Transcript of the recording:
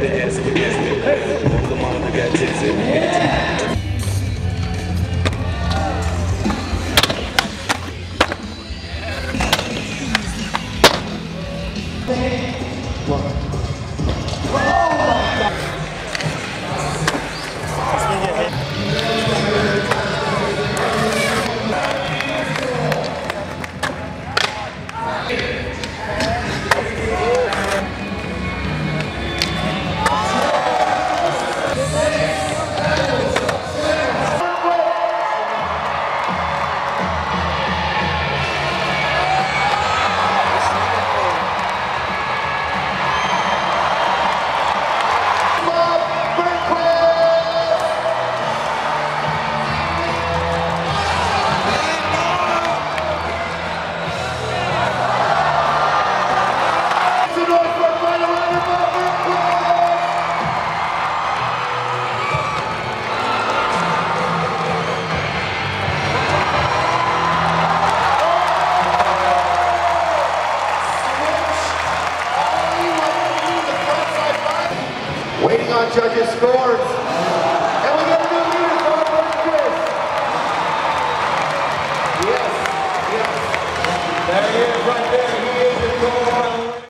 to answer against me. Woke the mama got tits Waiting on judges' scores. Yes, yes. There he is right there. He is the gold